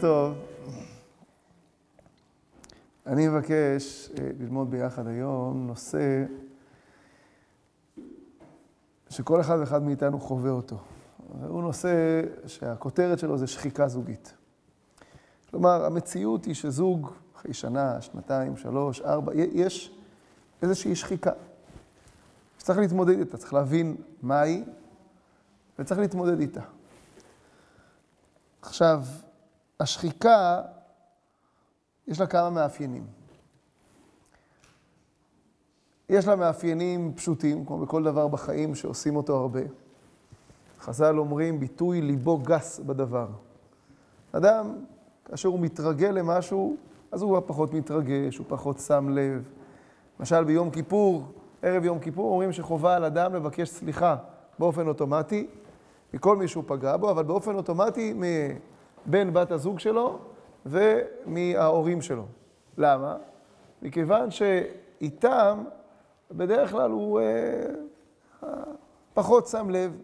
טוב. אני מבקש אה, ללמוד ביחד היום נושא שכל אחד ואחד מאיתנו חווה אותו. הוא נושא שהכותרת שלו זה שחיקה זוגית. כלומר, המציאות היא שזוג, אחרי שנה, שנתיים, שלוש, ארבע, יש איזושהי שחיקה. שצריך להתמודד איתה, צריך להבין מה היא, וצריך להתמודד איתה. עכשיו, השחיקה, יש לה כמה מאפיינים. יש לה מאפיינים פשוטים, כמו בכל דבר בחיים שעושים אותו הרבה. חז"ל אומרים, ביטוי ליבו גס בדבר. אדם, כאשר הוא מתרגל למשהו, אז הוא פחות מתרגש, הוא פחות שם לב. למשל, ביום כיפור, ערב יום כיפור, אומרים שחובה על אדם לבקש סליחה באופן אוטומטי מכל מי שהוא פגע בו, אבל באופן אוטומטי מבן בת הזוג שלו ומההורים שלו. למה? מכיוון שאיתם בדרך כלל הוא אה, פחות שם לב,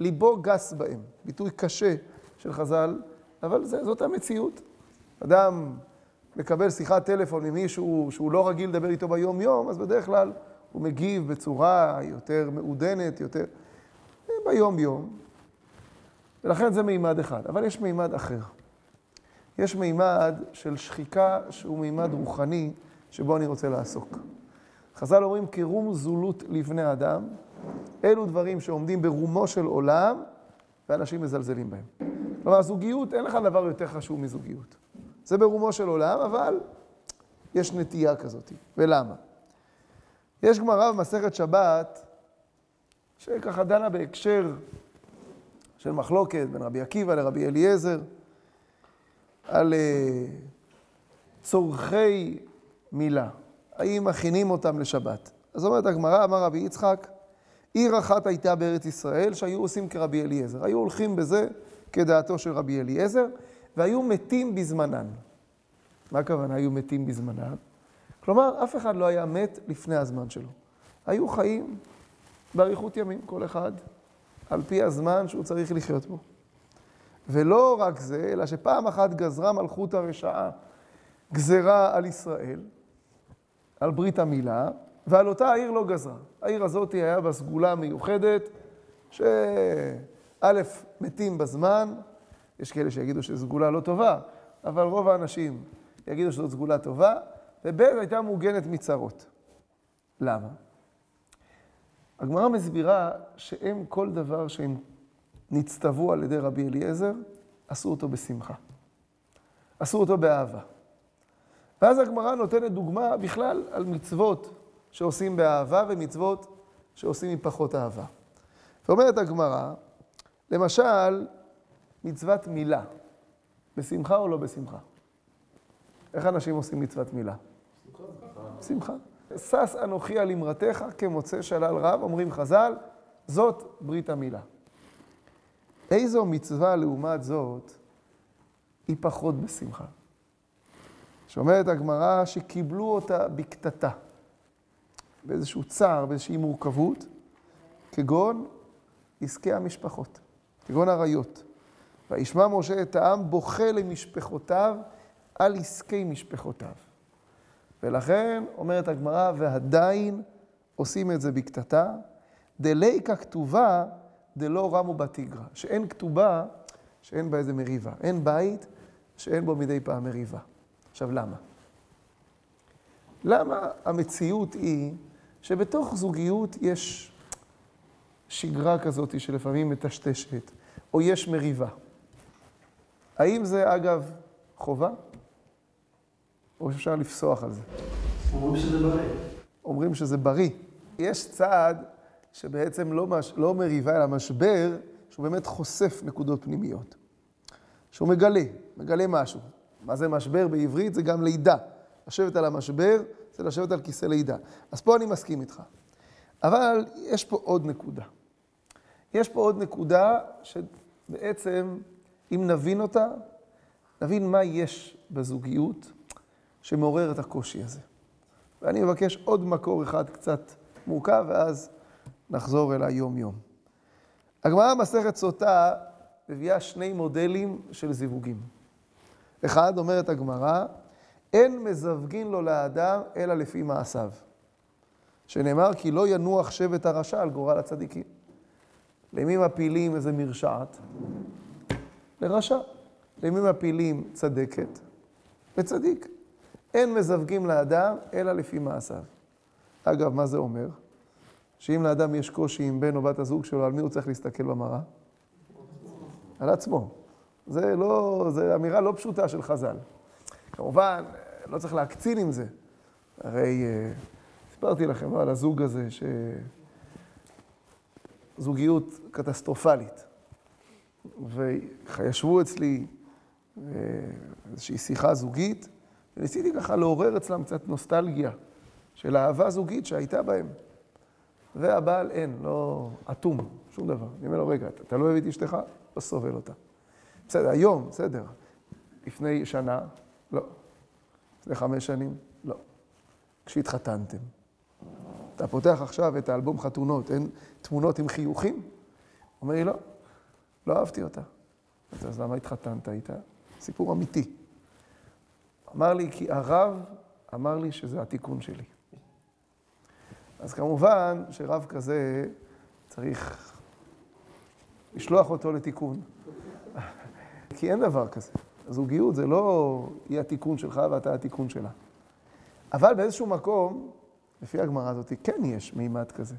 ליבו גס בהם. ביטוי קשה של חז"ל, אבל זה, זאת המציאות. אדם מקבל שיחת טלפון ממישהו שהוא לא רגיל לדבר איתו ביום-יום, אז בדרך כלל הוא מגיב בצורה יותר מעודנת, יותר ביום-יום. ולכן זה מימד אחד. אבל יש מימד אחר. יש מימד של שחיקה שהוא מימד רוחני, שבו אני רוצה לעסוק. חז"ל אומרים, קירום זולות לבני אדם, אלו דברים שעומדים ברומו של עולם, ואנשים מזלזלים בהם. כלומר, זוגיות, אין לך דבר יותר חשוב מזוגיות. זה ברומו של עולם, אבל יש נטייה כזאת. ולמה? יש גמרא במסכת שבת, שככה דנה בהקשר של מחלוקת בין רבי עקיבא לרבי אליעזר, על uh, צורכי מילה. האם מכינים אותם לשבת. אז אומרת הגמרא, אמר רבי יצחק, עיר אחת הייתה בארץ ישראל שהיו עושים כרבי אליעזר. היו הולכים בזה כדעתו של רבי אליעזר, והיו מתים בזמנן. מה הכוונה היו מתים בזמנן? כלומר, אף אחד לא היה מת לפני הזמן שלו. היו חיים באריכות ימים, כל אחד על פי הזמן שהוא צריך לחיות בו. ולא רק זה, אלא שפעם אחת גזרה מלכות הרשעה גזרה על ישראל, על ברית המילה, ועל אותה העיר לא גזרה. העיר הזאת היה בה סגולה מיוחדת, שא', מתים בזמן, יש כאלה שיגידו שזו סגולה לא טובה, אבל רוב האנשים יגידו שזאת סגולה טובה, וב', הייתה מוגנת מצרות. למה? הגמרא מסבירה שהם כל דבר שהם נצטוו על ידי רבי אליעזר, עשו אותו בשמחה. עשו אותו באהבה. ואז הגמרא נותנת דוגמה בכלל על מצוות שעושים באהבה ומצוות שעושים עם פחות אהבה. ואומרת הגמרא, למשל, מצוות מילה, בשמחה או לא בשמחה? איך אנשים עושים מצוות מילה? בשמחה. שש אנוכי על אמרתך כמוצא שלל רב, אומרים חז"ל, זאת ברית המילה. איזו מצווה לעומת זאת היא פחות בשמחה? שאומרת הגמרא שקיבלו אותה בקטטה, באיזשהו צער, באיזושהי מורכבות, כגון עסקי המשפחות, כגון עריות. וישמע משה את העם בוכה למשפחותיו על עסקי משפחותיו. ולכן, אומרת הגמרא, ועדיין עושים את זה בקטטה, דליקה כתובה דלא רמו בתיגרא, שאין כתובה שאין בה איזה מריבה. אין בית שאין בו מדי פעם מריבה. עכשיו, למה? למה המציאות היא שבתוך זוגיות יש שגרה כזאת שלפעמים מטשטשת, או יש מריבה? האם זה, אגב, חובה? או שאפשר לפסוח על זה? אומרים שזה בריא. אומרים שזה בריא. יש צעד שבעצם לא, מש... לא מריבה, אלא משבר, שהוא באמת חושף נקודות פנימיות. שהוא מגלה, מגלה משהו. מה זה משבר בעברית? זה גם לידה. לשבת על המשבר זה לשבת על כיסא לידה. אז פה אני מסכים איתך. אבל יש פה עוד נקודה. יש פה עוד נקודה שבעצם, אם נבין אותה, נבין מה יש בזוגיות שמעורר את הקושי הזה. ואני מבקש עוד מקור אחד קצת מורכב, ואז נחזור אל היום-יום. הגמרא מסכת סוטה מביאה שני מודלים של זיווגים. אחד, אומרת הגמרא, אין מזווגין לו לאדם אלא לפי מעשיו. שנאמר כי לא ינוח שבט הרשע על גורל הצדיקים. למי מפילים איזה מרשעת? לרשע. למי מפילים צדקת? לצדיק. אין מזווגים לאדם אלא לפי מעשיו. אגב, מה זה אומר? שאם לאדם יש קושי עם בן או בת הזוג שלו, על מי הוא צריך להסתכל במראה? על עצמו. זה לא, זו אמירה לא פשוטה של חז"ל. כמובן, לא צריך להקצין עם זה. הרי אה, סיפרתי לכם לא, על הזוג הזה, ש... זוגיות קטסטרופלית. וישבו אצלי אה, איזושהי שיחה זוגית, וניסיתי ככה לעורר אצלם קצת נוסטלגיה של אהבה זוגית שהייתה בהם. והבעל אין, לא אטום, שום דבר. אני אומר לו, רגע, אתה לא אוהב את אשתך? לא סובל אותה. בסדר, היום, בסדר. לפני שנה, לא. לפני חמש שנים, לא. כשהתחתנתם. אתה פותח עכשיו את האלבום חתונות, אין תמונות עם חיוכים? אומר לי, לא, לא אהבתי אותה. אז למה התחתנת איתה? סיפור אמיתי. אמר לי, כי הרב אמר לי שזה התיקון שלי. אז כמובן שרב כזה צריך לשלוח אותו לתיקון. כי אין דבר כזה. זוגיות זה לא היא התיקון שלך ואתה התיקון שלה. אבל באיזשהו מקום, לפי הגמרא הזאת, כן יש מימד כזה.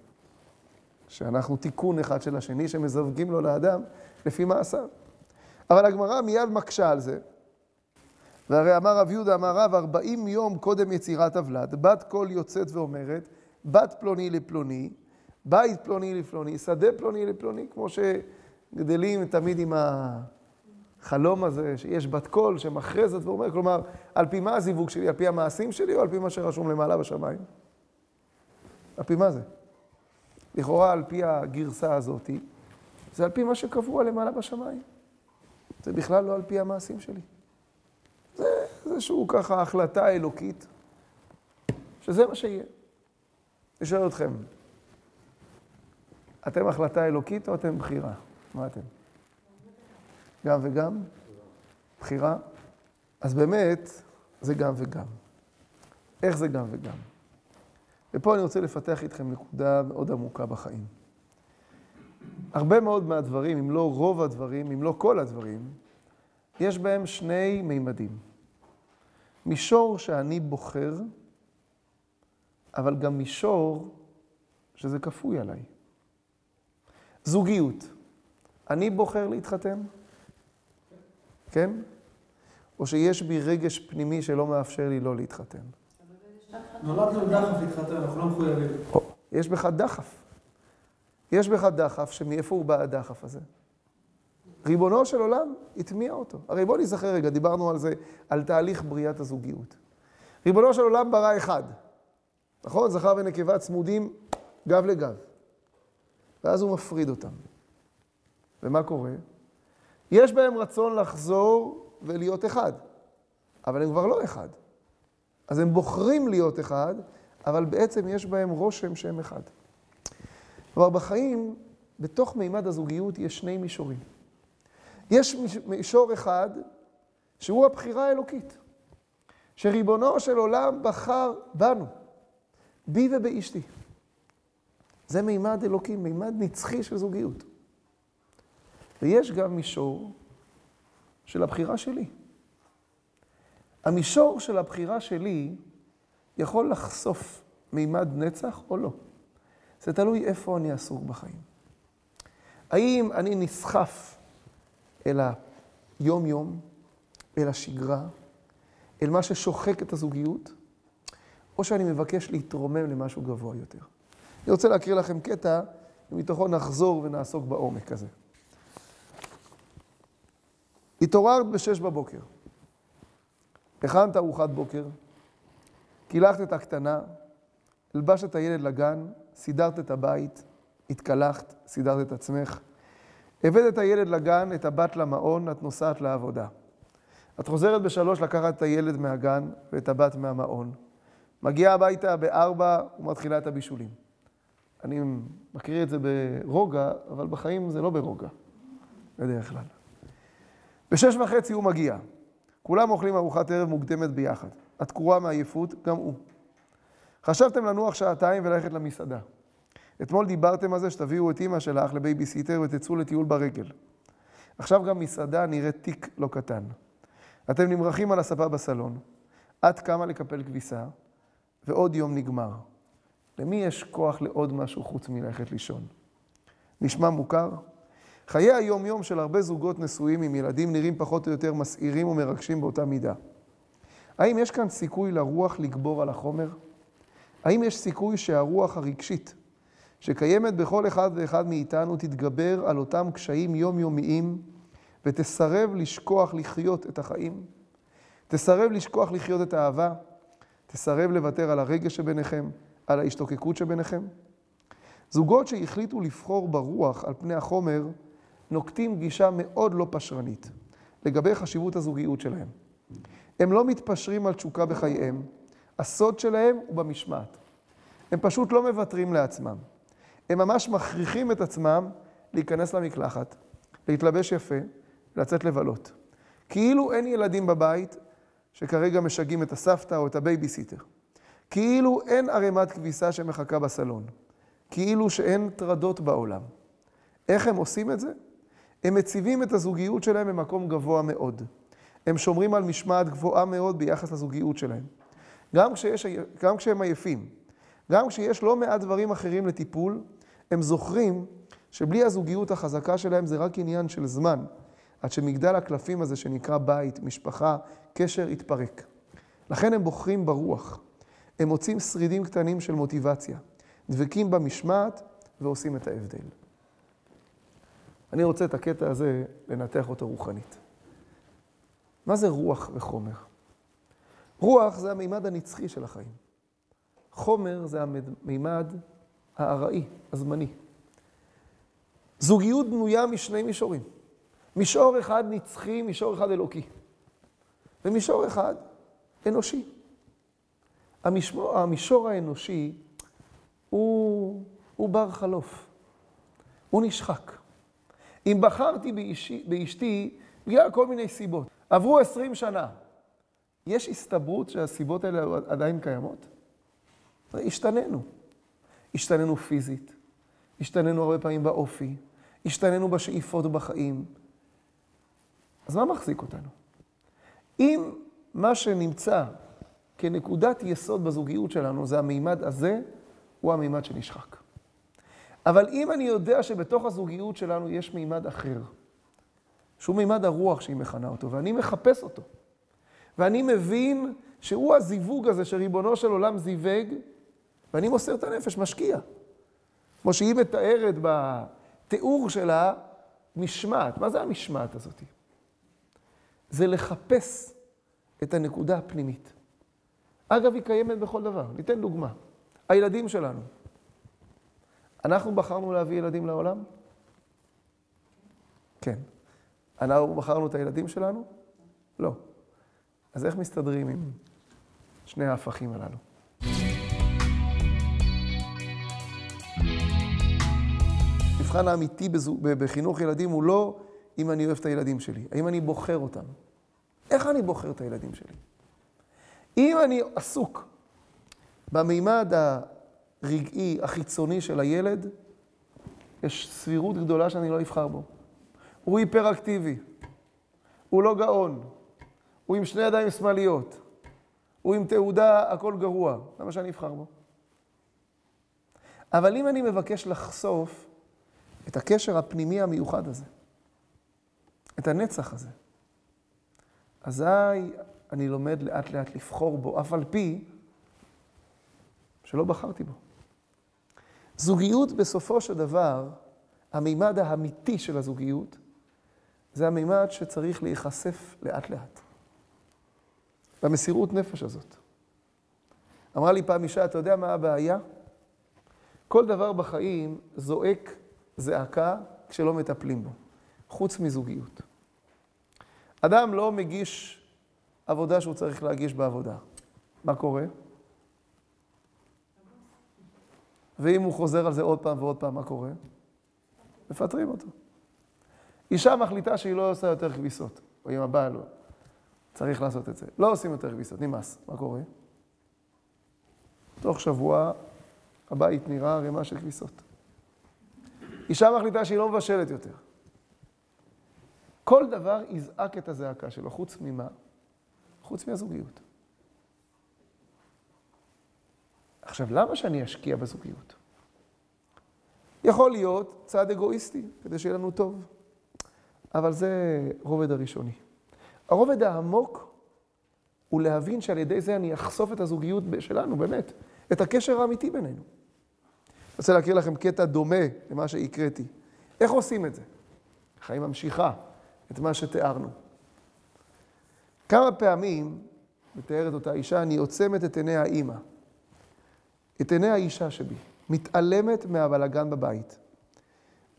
שאנחנו תיקון אחד של השני, שמזווגים לו לאדם לפי מעשיו. אבל הגמרא מיד מקשה על זה. והרי אמר רב יהודה, אמר רב, ארבעים יום קודם יצירת הוולד, בת קול יוצאת ואומרת, בת פלוני לפלוני, בית פלוני לפלוני, שדה פלוני לפלוני, כמו שגדלים תמיד עם החלום הזה, שיש בת קול שמכרזת ואומרת, כלומר, על פי מה הזיווג שלי? על פי המעשים שלי או על פי מה שרשום למעלה בשמיים? על פי מה זה? לכאורה, על פי הגרסה הזאת, זה על פי מה שקבוע למעלה בשמיים. זה בכלל לא על פי המעשים שלי. איזשהו ככה החלטה אלוקית, שזה מה שיהיה. אני שואל אתכם, אתם החלטה אלוקית או אתם בחירה? מה אתם? גם וגם? בחירה? אז באמת, זה גם וגם. איך זה גם וגם? ופה אני רוצה לפתח איתכם נקודה מאוד עמוקה בחיים. הרבה מאוד מהדברים, אם לא רוב הדברים, אם לא כל הדברים, יש בהם שני מימדים. מישור שאני בוחר, אבל גם מישור שזה כפוי עליי. זוגיות. אני בוחר להתחתן? כן? או שיש בי רגש פנימי שלא מאפשר לי לא להתחתן? נולדנו דחף להתחתן, אנחנו לא מחויבים. יש בך דחף. יש בך דחף, שמאיפה הוא בא הדחף הזה? ריבונו של עולם הטמיע אותו. הרי בואו נזכר רגע, דיברנו על זה, על תהליך בריאת הזוגיות. ריבונו של עולם ברא אחד, נכון? זכר ונקבה צמודים גב לגב. ואז הוא מפריד אותם. ומה קורה? יש בהם רצון לחזור ולהיות אחד, אבל הם כבר לא אחד. אז הם בוחרים להיות אחד, אבל בעצם יש בהם רושם שהם אחד. כלומר, בחיים, בתוך מימד הזוגיות יש שני מישורים. יש מישור אחד, שהוא הבחירה האלוקית, שריבונו של עולם בחר בנו, בי ובאשתי. זה מימד אלוקי, מימד נצחי של זוגיות. ויש גם מישור של הבחירה שלי. המישור של הבחירה שלי יכול לחשוף מימד נצח או לא. זה תלוי איפה אני עסוק בחיים. האם אני נסחף אל היום-יום, אל השגרה, אל מה ששוחק את הזוגיות, או שאני מבקש להתרומם למשהו גבוה יותר. אני רוצה להקריא לכם קטע, ומתוכו נחזור ונעסוק בעומק הזה. התעוררת בשש בבוקר, הכנת ארוחת בוקר, קילחת את הקטנה, הלבשת את הילד לגן, סידרת את הבית, התקלחת, סידרת את עצמך, הבאת את הילד לגן, את הבת למעון, את נוסעת לעבודה. את חוזרת בשלוש לקחת את הילד מהגן ואת הבת מהמעון. מגיעה הביתה בארבע ומתחילה את הבישולים. אני מקריא את זה ברוגע, אבל בחיים זה לא ברוגע, בדרך כלל. בשש וחצי הוא מגיע. כולם אוכלים ארוחת ערב מוקדמת ביחד. התקורה מעייפות, גם הוא. חשבתם לנוח שעתיים וללכת למסעדה. אתמול דיברתם על זה שתביאו את אימא שלך לבייביסיטר ותצאו לטיול ברגל. עכשיו גם מסעדה נראית תיק לא קטן. אתם נמרחים על הספה בסלון, את קמה לקפל כביסה, ועוד יום נגמר. למי יש כוח לעוד משהו חוץ מללכת לישון? נשמע מוכר? חיי היום-יום של הרבה זוגות נשואים עם ילדים נראים פחות או יותר מסעירים ומרגשים באותה מידה. האם יש כאן סיכוי לרוח לגבור על החומר? האם יש סיכוי שהרוח הרגשית שקיימת בכל אחד ואחד מאיתנו תתגבר על אותם קשיים יומיומיים ותסרב לשכוח לחיות את החיים? תסרב לשכוח לחיות את האהבה? תסרב לוותר על הרגש שביניכם, על ההשתוקקות שביניכם? זוגות שהחליטו לבחור ברוח על פני החומר, נוקטים גישה מאוד לא פשרנית לגבי חשיבות הזוגיות שלהם. הם לא מתפשרים על תשוקה בחייהם, הסוד שלהם הוא במשמעת. הם פשוט לא מוותרים לעצמם. הם ממש מכריחים את עצמם להיכנס למקלחת, להתלבש יפה, לצאת לבלות. כאילו אין ילדים בבית שכרגע משגעים את הסבתא או את הבייביסיטר. כאילו אין ערימת כביסה שמחכה בסלון. כאילו שאין טרדות בעולם. איך הם עושים את זה? הם מציבים את הזוגיות שלהם במקום גבוה מאוד. הם שומרים על משמעת גבוהה מאוד ביחס לזוגיות שלהם. גם, כשיש, גם כשהם עייפים, גם כשיש לא מעט דברים אחרים לטיפול, הם זוכרים שבלי הזוגיות החזקה שלהם זה רק עניין של זמן, עד שמגדל הקלפים הזה שנקרא בית, משפחה, קשר, יתפרק. לכן הם בוחרים ברוח. הם מוצאים שרידים קטנים של מוטיבציה, דבקים במשמעת ועושים את ההבדל. אני רוצה את הקטע הזה לנתח אותו רוחנית. מה זה רוח וחומר? רוח זה המימד הנצחי של החיים. חומר זה המימד הארעי, הזמני. זוגיות בנויה משני מישורים. מישור אחד נצחי, מישור אחד אלוקי. ומישור אחד אנושי. המשמור, המישור האנושי הוא, הוא בר חלוף, הוא נשחק. אם בחרתי באשי, באשתי בגלל כל מיני סיבות, עברו עשרים שנה, יש הסתברות שהסיבות האלה עדיין קיימות? השתננו. השתננו פיזית, השתננו הרבה פעמים באופי, השתננו בשאיפות ובחיים. אז מה מחזיק אותנו? אם מה שנמצא כנקודת יסוד בזוגיות שלנו זה המימד הזה, הוא המימד שנשחק. אבל אם אני יודע שבתוך הזוגיות שלנו יש מימד אחר, שהוא מימד הרוח שהיא מכנה אותו, ואני מחפש אותו, ואני מבין שהוא הזיווג הזה שריבונו של עולם זיווג, ואני מוסר את הנפש, משקיע. כמו שהיא מתארת בתיאור שלה, משמעת. מה זה המשמעת הזאת? זה לחפש את הנקודה הפנימית. אגב, היא קיימת בכל דבר. ניתן דוגמה. הילדים שלנו. אנחנו בחרנו להביא ילדים לעולם? כן. אנחנו בחרנו את הילדים שלנו? לא. אז איך מסתדרים עם שני ההפכים הללו? המבחן האמיתי בחינוך ילדים הוא לא אם אני אוהב את הילדים שלי, האם אני בוחר אותם. איך אני בוחר את הילדים שלי? אם אני עסוק במימד הרגעי, החיצוני של הילד, יש סבירות גדולה שאני לא אבחר בו. הוא היפראקטיבי, הוא לא גאון, הוא עם שני ידיים שמאליות, הוא עם תעודה, הכל גרוע. זה מה שאני אבחר בו. אבל אם אני מבקש לחשוף את הקשר הפנימי המיוחד הזה, את הנצח הזה, אזי אני לומד לאט לאט לבחור בו, אף על פי שלא בחרתי בו. זוגיות בסופו של דבר, המימד האמיתי של הזוגיות, זה המימד שצריך להיחשף לאט לאט. במסירות נפש הזאת. אמרה לי פעם אישה, אתה יודע מה הבעיה? כל דבר בחיים זועק זעקה כשלא מטפלים בו, חוץ מזוגיות. אדם לא מגיש עבודה שהוא צריך להגיש בעבודה. מה קורה? ואם הוא חוזר על זה עוד פעם ועוד פעם, מה קורה? מפטרים אותו. אישה מחליטה שהיא לא עושה יותר כביסות, או עם הבעל לא. צריך לעשות את זה. לא עושים יותר כביסות, נמאס. מה קורה? תוך שבוע הבית נראה ערימה של כביסות. אישה מחליטה שהיא לא מבשלת יותר. כל דבר יזעק את הזעקה שלו, חוץ ממה? חוץ מהזוגיות. עכשיו, למה שאני אשקיע בזוגיות? יכול להיות צעד אגואיסטי, כדי שיהיה לנו טוב. אבל זה רובד הראשוני. הרובד העמוק הוא להבין שעל ידי זה אני אחשוף את הזוגיות שלנו, באמת, את הקשר האמיתי בינינו. רוצה להקריא לכם קטע דומה למה שהקראתי. איך עושים את זה? חיים ממשיכה את מה שתיארנו. כמה פעמים, מתארת אותה אישה, אני עוצמת את עיני האימא, את עיני האישה שבי, מתעלמת מהבלגן בבית,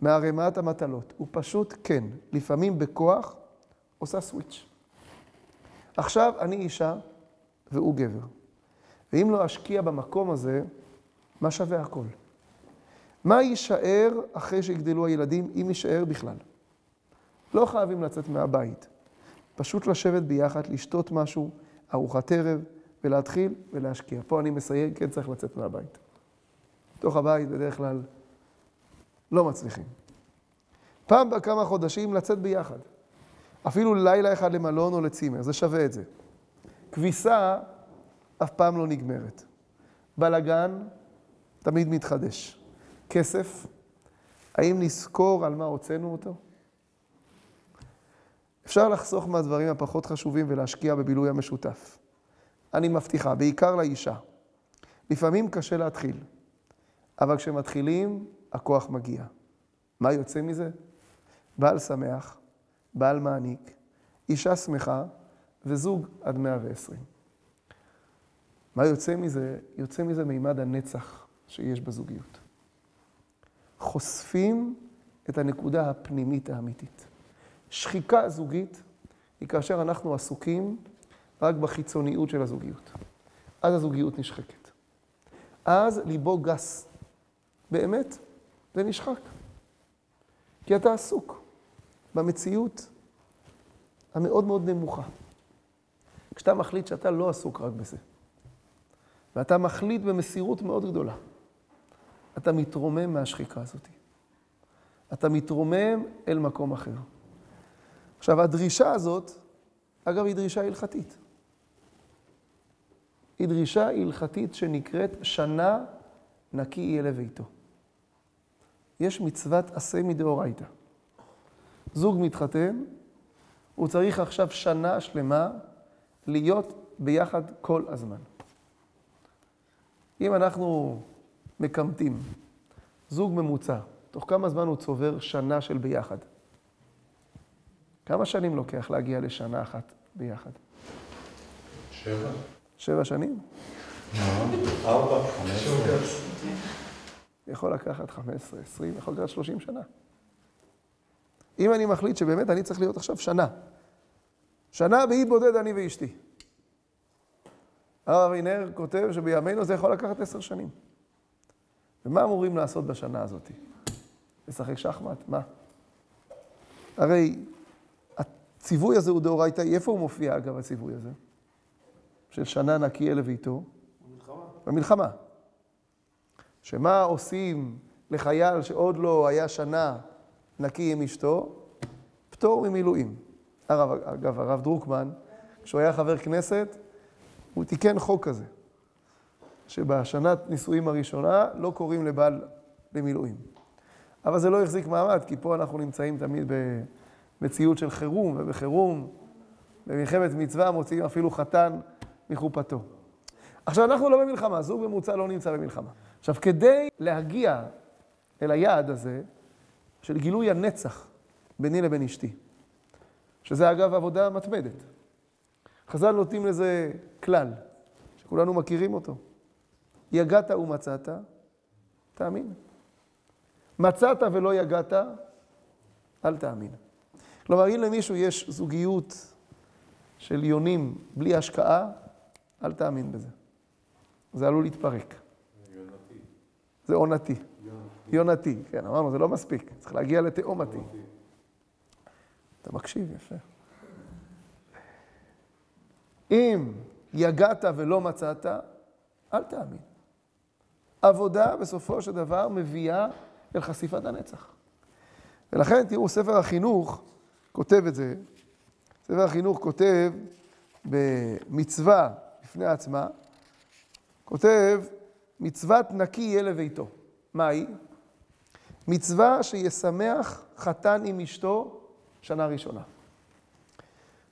מערימת המטלות, ופשוט כן, לפעמים בכוח, עושה סוויץ'. עכשיו אני אישה והוא גבר. ואם לא אשקיע במקום הזה, מה שווה הכל? מה יישאר אחרי שיגדלו הילדים, אם יישאר בכלל? לא חייבים לצאת מהבית. פשוט לשבת ביחד, לשתות משהו, ארוחת ערב, ולהתחיל ולהשקיע. פה אני מסייג, כן צריך לצאת מהבית. בתוך הבית בדרך כלל לא מצליחים. פעם בכמה חודשים לצאת ביחד. אפילו לילה אחד למלון או לצימר, זה שווה את זה. כביסה אף פעם לא נגמרת. בלגן תמיד מתחדש. כסף, האם נזכור על מה הוצאנו אותו? אפשר לחסוך מהדברים הפחות חשובים ולהשקיע בבילוי המשותף. אני מבטיחה, בעיקר לאישה. לפעמים קשה להתחיל, אבל כשמתחילים, הכוח מגיע. מה יוצא מזה? בעל שמח, בעל מעניק, אישה שמחה וזוג עד 120. מה יוצא מזה? יוצא מזה מימד הנצח שיש בזוגיות. חושפים את הנקודה הפנימית האמיתית. שחיקה זוגית היא כאשר אנחנו עסוקים רק בחיצוניות של הזוגיות. אז הזוגיות נשחקת. אז ליבו גס. באמת, זה נשחק. כי אתה עסוק במציאות המאוד מאוד נמוכה. כשאתה מחליט שאתה לא עסוק רק בזה, ואתה מחליט במסירות מאוד גדולה, אתה מתרומם מהשחיקה הזאת. אתה מתרומם אל מקום אחר. עכשיו, הדרישה הזאת, אגב, היא דרישה הלכתית. היא דרישה הלכתית שנקראת שנה נקי יהיה לביתו. יש מצוות עשה מדאורייתא. זוג מתחתן, הוא צריך עכשיו שנה שלמה להיות ביחד כל הזמן. אם אנחנו מקמטים זוג ממוצע, תוך כמה זמן הוא צובר שנה של ביחד? כמה שנים לוקח להגיע לשנה אחת ביחד? שבע. שבע שנים? ארבע, חמש. יכול לקחת 15, 20, יכול לקחת 30 שנה. אם אני מחליט שבאמת אני צריך להיות עכשיו שנה, שנה באי בודד אני ואשתי. הרב אבינר כותב שבימינו זה יכול לקחת עשר שנים. ומה אמורים לעשות בשנה הזאת? לשחק שחמט? מה? הרי הציווי הזה הוא דאורייתא, איפה הוא מופיע אגב הציווי הזה? של שנה נקי אל לביתו? במלחמה. במלחמה. שמה עושים לחייל שעוד לא היה שנה נקי עם אשתו? פטור ממילואים. הרב, אגב, הרב דרוקמן, כשהוא היה חבר כנסת, הוא תיקן חוק כזה, שבשנת נישואים הראשונה לא קוראים לבעל למילואים. אבל זה לא החזיק מעמד, כי פה אנחנו נמצאים תמיד במציאות של חירום, ובחירום, במלחמת מצווה, מוציאים אפילו חתן מחופתו. עכשיו, אנחנו לא במלחמה, זוג ממוצע לא נמצא במלחמה. עכשיו, כדי להגיע אל היעד הזה, של גילוי הנצח ביני לבין אשתי, שזה אגב עבודה מתמדת. חז"ל נותנים לזה כלל, שכולנו מכירים אותו. יגעת ומצאת, תאמין. מצאת ולא יגעת, אל תאמין. כלומר, אם למישהו יש זוגיות של יונים בלי השקעה, אל תאמין בזה. זה עלול להתפרק. יונתי. זה עונתי. יונתי. יונתי, כן, אמרנו, זה לא מספיק, צריך להגיע לתאומתי. אתה מקשיב, יפה. אם יגעת ולא מצאת, אל תאמין. עבודה בסופו של דבר מביאה אל חשיפת הנצח. ולכן תראו, ספר החינוך כותב את זה. ספר החינוך כותב במצווה בפני עצמה, כותב, מצוות נקי יהיה לביתו. מה היא? מצווה שישמח חתן עם אשתו שנה ראשונה.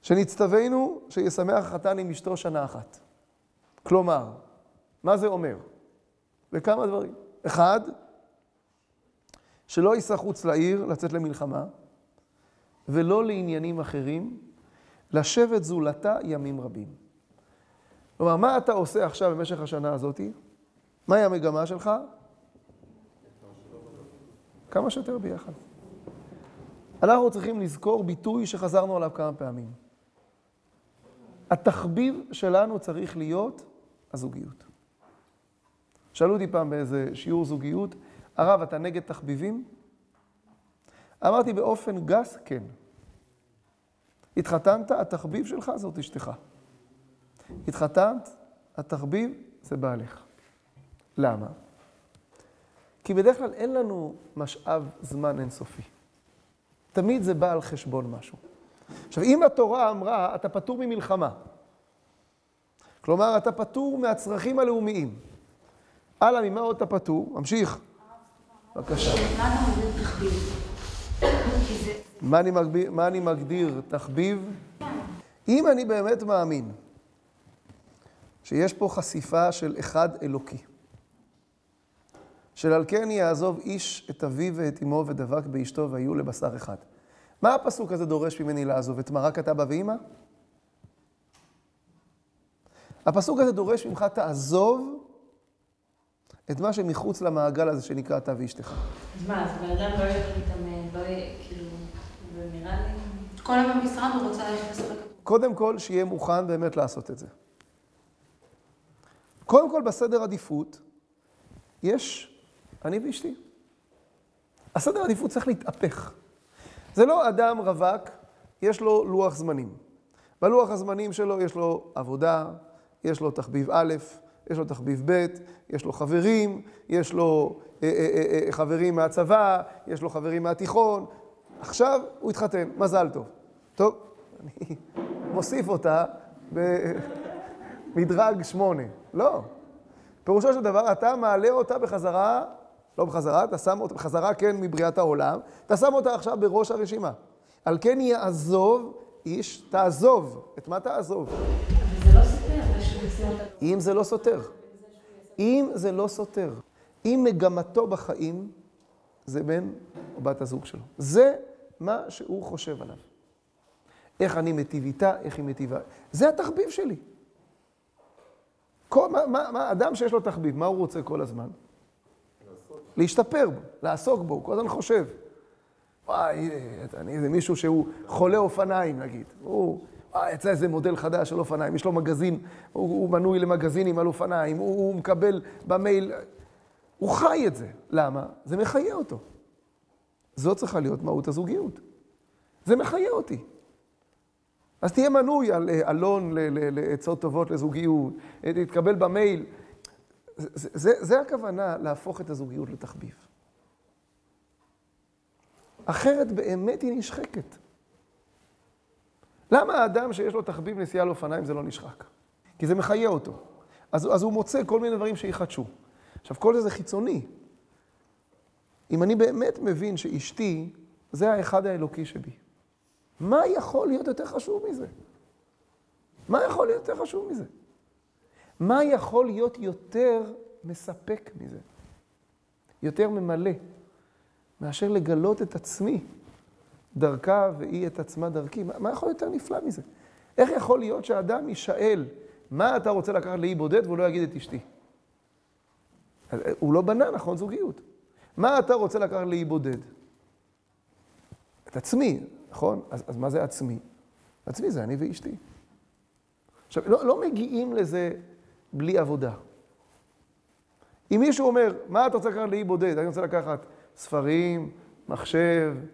שנצטווינו שישמח החתן עם אשתו שנה אחת. כלומר, מה זה אומר? וכמה דברים. אחד, שלא ייסע חוץ לעיר לצאת למלחמה, ולא לעניינים אחרים, לשבת זולתה ימים רבים. כלומר, מה אתה עושה עכשיו במשך השנה הזאתי? מהי המגמה שלך? כמה שיותר ביחד. אנחנו צריכים לזכור ביטוי שחזרנו עליו כמה פעמים. התחביב שלנו צריך להיות הזוגיות. שאלו אותי פעם באיזה שיעור זוגיות, הרב, אתה נגד תחביבים? אמרתי באופן גס, כן. התחתנת, התחביב שלך זאת אשתך. התחתנת, התחביב זה בעלך. למה? כי בדרך כלל אין לנו משאב זמן אינסופי. תמיד זה בא על חשבון משהו. עכשיו, אם התורה אמרה, אתה פטור ממלחמה, כלומר, אתה פטור מהצרכים הלאומיים. הלאה, ממה עוד אתה פטור? ממשיך. בבקשה. מה אני מגדיר, תחביב? אם אני באמת מאמין שיש פה חשיפה של אחד אלוקי, של על כן יעזוב איש את אביו ואת אמו ודבק באשתו והיו לבשר אחד. מה הפסוק הזה דורש ממני לעזוב? את מרק אתה אבא ואמא? הפסוק הזה דורש ממך, תעזוב את מה שמחוץ למעגל הזה שנקרא אתה ואשתך. אז מה, אז בן אדם לא ילך להתאמן, לא יהיה, כאילו, זה נראה לי... כל היום במשרד הוא רוצה ללכת לשחק. קודם כל, שיהיה מוכן באמת לעשות את זה. קודם כל, בסדר עדיפות, יש אני ואשתי. הסדר עדיפות צריך להתהפך. זה לא אדם רווק, יש לו לוח זמנים. בלוח הזמנים שלו יש לו עבודה, יש לו תחביב א', יש לו תחביב ב', יש לו חברים, יש לו אה, אה, אה, אה, חברים מהצבא, יש לו חברים מהתיכון. עכשיו הוא התחתן, מזל טוב. טוב, אני מוסיף אותה במדרג שמונה. לא. פירושו של דבר, אתה מעלה אותה בחזרה, לא בחזרה, אתה שם אותה בחזרה, כן, מבריאת העולם, אתה שם אותה עכשיו בראש הרשימה. על כן יעזוב איש, תעזוב. את מה תעזוב? אבל זה לא סותר, זה שהוא ישים אותה... אם זה לא סותר. אם זה לא סותר. אם מגמתו בחיים זה בן או בת הזוג שלו. זה מה שהוא חושב עליו. איך אני מיטיב איתה, איך היא מיטיבה. זה התחביב שלי. כל, מה, מה, מה, אדם שיש לו תחביב, מה הוא רוצה כל הזמן? להשתפר בו, לעסוק בו, הוא כל הזמן חושב. וואי, אני איזה מישהו שהוא חולה אופניים, נגיד. הוא, וואי, יצא איזה מודל חדש של אופניים, יש לו מגזין, הוא, הוא מנוי למגזינים על אופניים, הוא, הוא מקבל במייל, הוא חי את זה. למה? זה מחיה אותו. זאת צריכה להיות מהות הזוגיות. זה מחיה אותי. אז תהיה מנוי על אלון לעצות טובות לזוגיות, תתקבל במייל. זה, זה, זה הכוונה להפוך את הזוגיות לתחביב. אחרת באמת היא נשחקת. למה האדם שיש לו תחביב נסיעה על אופניים זה לא נשחק? כי זה מחיה אותו. אז, אז הוא מוצא כל מיני דברים שיחדשו. עכשיו, כל זה זה חיצוני. אם אני באמת מבין שאשתי זה האחד האלוקי שבי, מה יכול להיות יותר חשוב מזה? מה יכול להיות יותר חשוב מזה? מה יכול להיות יותר מספק מזה? יותר ממלא, מאשר לגלות את עצמי דרכה והיא את עצמה דרכי. מה, מה יכול יותר נפלא מזה? איך יכול להיות שאדם יישאל, מה אתה רוצה לקחת לאי בודד והוא לא יגיד את אשתי? הוא לא בנה, נכון, זוגיות. מה אתה רוצה לקחת לאי בודד? את עצמי, נכון? אז, אז מה זה עצמי? עצמי זה אני ואשתי. עכשיו, לא, לא מגיעים לזה בלי עבודה. אם מישהו אומר, מה אתה רוצה לקחת לאי בודד? אני רוצה לקחת ספרים, מחשב, אה, אה, אה,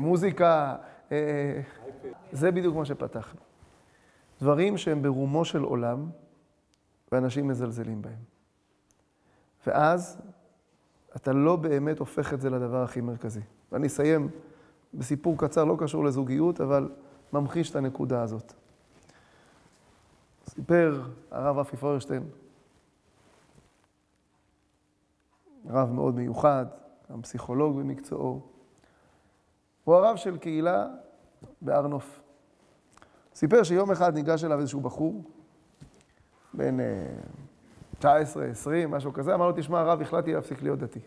מוזיקה, זה בדיוק מה שפתחנו. דברים שהם ברומו של עולם, ואנשים מזלזלים בהם. ואז אתה לא באמת הופך את זה לדבר הכי מרכזי. ואני אסיים בסיפור קצר, לא קשור לזוגיות, אבל ממחיש את הנקודה הזאת. סיפר הרב רפי פוירשטיין, רב מאוד מיוחד, גם פסיכולוג במקצועו. הוא הרב של קהילה בהר נוף. סיפר שיום אחד ניגש אליו איזשהו בחור, בן 19, 20, משהו כזה, אמר לו, תשמע, הרב, החלטתי להפסיק להיות דתי.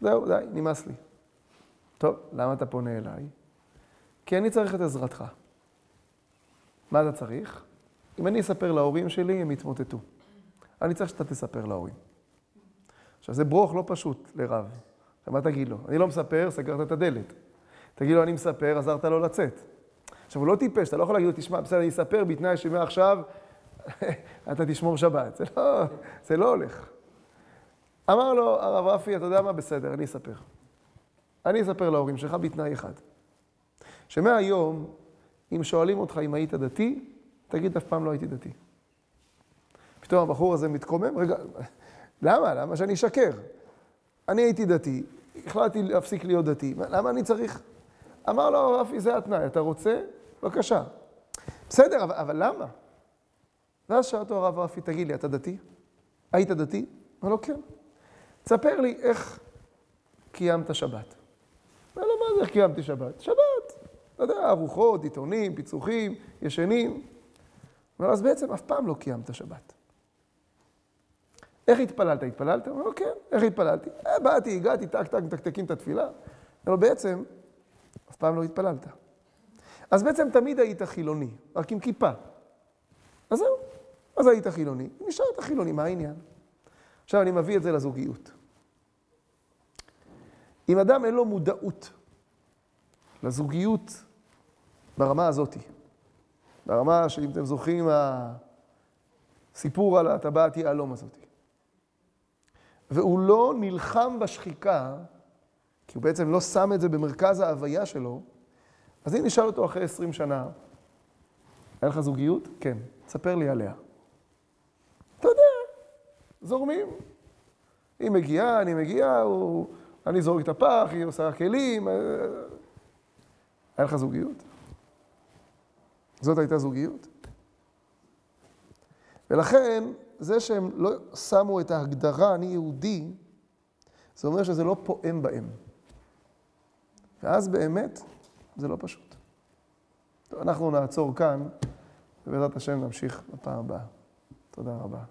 זהו, די, נמאס לי. טוב, למה אתה פונה אליי? כי אני צריך את עזרתך. מה אתה צריך? אם אני אספר להורים שלי, הם יתמוטטו. אני צריך שאתה תספר להורים. עכשיו, זה ברוך לא פשוט לרב. מה תגיד לו? אני לא מספר, סגרת את הדלת. תגיד לו, אני מספר, עזרת לו לצאת. עכשיו, הוא לא טיפש, אתה לא יכול להגיד לו, תשמע, בסדר, אני אספר בתנאי שמעכשיו אתה תשמור שבת. זה לא, זה לא הולך. אמר לו הרב רפי, אתה יודע מה? בסדר, אני אספר. אני אספר להורים שלך בתנאי אחד. שמהיום, אם שואלים אותך אם היית דתי, תגיד, אף פעם לא הייתי דתי. פתאום הבחור הזה מתקומם, רגע, למה? למה שאני אשקר? אני הייתי דתי, החלטתי להפסיק להיות דתי, למה אני צריך? אמר לו, רפי, זה התנאי, אתה רוצה? בבקשה. בסדר, אבל, אבל למה? ואז שאל אותו הרב רפי, תגיד לי, אתה דתי? היית דתי? אמר לו, כן. תספר לי איך קיימת שבת. אמר לו, מה זה איך קיימתי שבת? שבת. אתה יודע, ארוחות, עיתונים, פיצוחים, ישנים. אמר אז בעצם אף פעם לא קיימת שבת. איך התפללת? התפללת? אמר לו, כן. איך התפללתי? אה, באתי, הגעתי, טק, טק, מתקתקים את התפילה. לו, בעצם, אף פעם לא התפללת. אז בעצם תמיד היית חילוני, רק עם כיפה. אז זהו. אז היית חילוני, נשארת חילוני, מה העניין? עכשיו אני מביא את זה לזוגיות. אם אדם אין לו מודעות לזוגיות ברמה הזאת, ברמה שאם אתם זוכרים, הסיפור על הטבעת יהלום הזאת, והוא לא נלחם בשחיקה, כי הוא בעצם לא שם את זה במרכז ההוויה שלו, אז אם נשאל אותו אחרי 20 שנה, היה לך זוגיות? כן. תספר לי עליה. אתה יודע, זורמים. היא מגיעה, אני מגיע, הוא... אני זורק את הפח, היא עושה כלים. היה לך זוגיות? זאת הייתה זוגיות? ולכן, זה שהם לא שמו את ההגדרה, אני יהודי, זה אומר שזה לא פועם בהם. ואז באמת, זה לא פשוט. טוב, אנחנו נעצור כאן, ובעזרת השם נמשיך בפעם הבאה. תודה רבה.